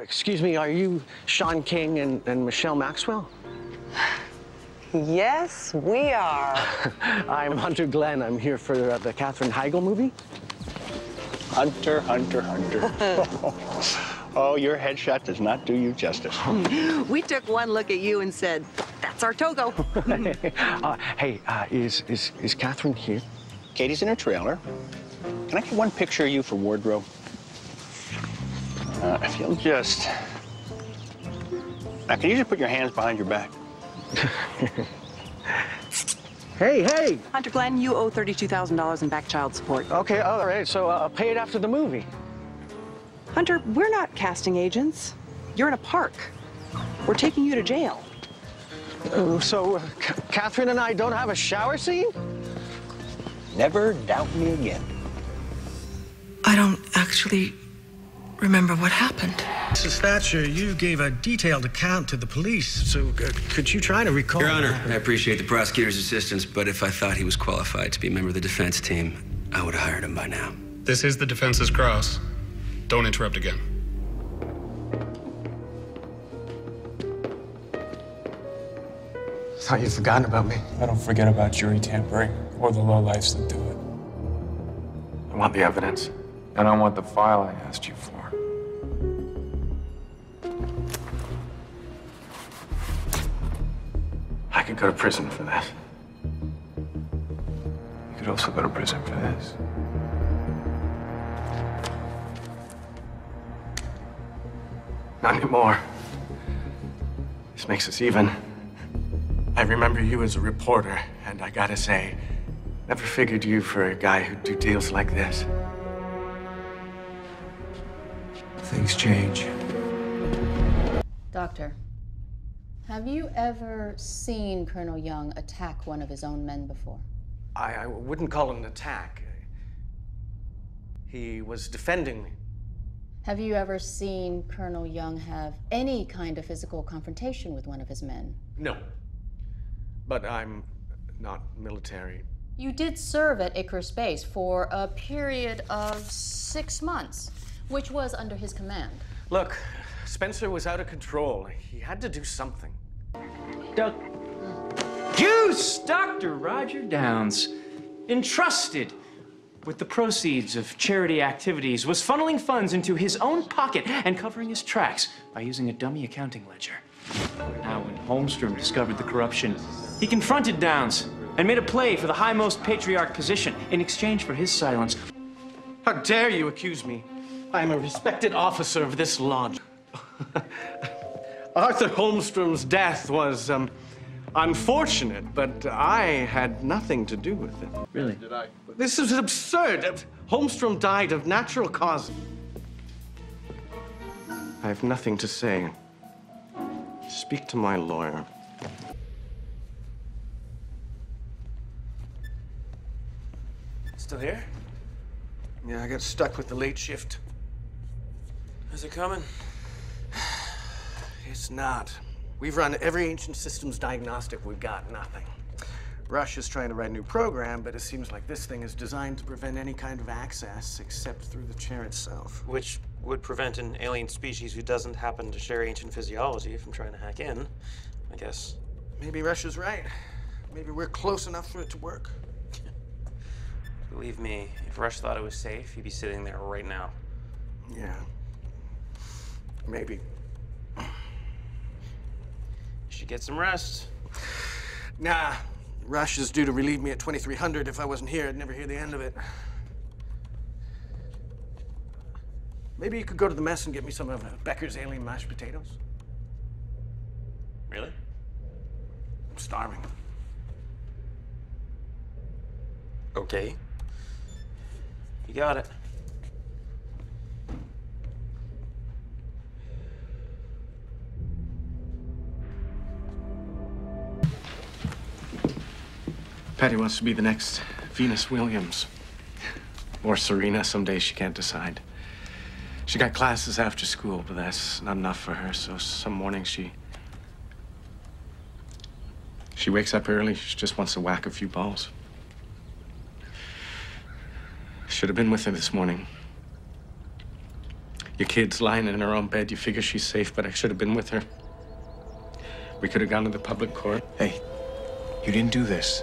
Excuse me, are you Sean King and, and Michelle Maxwell? Yes, we are. I'm Hunter Glenn. I'm here for uh, the Katherine Heigl movie. Hunter, Hunter, Hunter. oh, your headshot does not do you justice. we took one look at you and said, that's our Togo. uh, hey, uh, is, is, is Katherine here? Katie's in her trailer. Can I get one picture of you for wardrobe? Uh, if you'll just... Now, can you just put your hands behind your back? hey, hey! Hunter Glenn, you owe $32,000 in back child support. Okay, all right, so uh, I'll pay it after the movie. Hunter, we're not casting agents. You're in a park. We're taking you to jail. Uh, so, uh, Katherine and I don't have a shower scene? Never doubt me again. I don't actually remember what happened. Mrs. Thatcher, you gave a detailed account to the police, so uh, could you try to recall? Your Honor, I appreciate the prosecutor's assistance, but if I thought he was qualified to be a member of the defense team, I would have hired him by now. This is the defense's cross. Don't interrupt again. I Thought you'd forgotten about me. I don't forget about jury tampering or the lowlifes that do it. I want the evidence. And I want the file I asked you for. I could go to prison for this. You could also go to prison for this. Not anymore. This makes us even. I remember you as a reporter, and I gotta say, never figured you for a guy who'd do deals like this. Things change. Doctor, have you ever seen Colonel Young attack one of his own men before? I, I wouldn't call it an attack. He was defending me. Have you ever seen Colonel Young have any kind of physical confrontation with one of his men? No. But I'm not military. You did serve at Icarus Base for a period of six months, which was under his command. Look, Spencer was out of control. He had to do something. Doc. Juice! Dr. Roger Downs, entrusted with the proceeds of charity activities, was funneling funds into his own pocket and covering his tracks by using a dummy accounting ledger. Now, when Holmstrom discovered the corruption, he confronted Downs and made a play for the highmost patriarch position in exchange for his silence. How dare you accuse me? I am a respected officer of this lodge. Arthur Holmstrom's death was um, unfortunate, but I had nothing to do with it. Really? Did I? This is absurd. Holmstrom died of natural causes. I have nothing to say. Speak to my lawyer. Still here? Yeah, I got stuck with the late shift. Is it coming? It's not. We've run every ancient systems diagnostic. We've got nothing. Rush is trying to write a new program, but it seems like this thing is designed to prevent any kind of access except through the chair itself. Which would prevent an alien species who doesn't happen to share ancient physiology from trying to hack in, I guess. Maybe Rush is right. Maybe we're close enough for it to work. Believe me, if Rush thought it was safe, he'd be sitting there right now. Yeah. Maybe. You should get some rest. Nah. Rush is due to relieve me at 2300. If I wasn't here, I'd never hear the end of it. Maybe you could go to the mess and get me some of Becker's alien mashed potatoes. Really? I'm starving. Okay. You got it. Patty wants to be the next Venus Williams. Or Serena, someday she can't decide. She got classes after school, but that's not enough for her, so some mornings she. She wakes up early, she just wants to whack a few balls. Should have been with her this morning. Your kid's lying in her own bed. You figure she's safe, but I should have been with her. We could have gone to the public court. Hey, you didn't do this.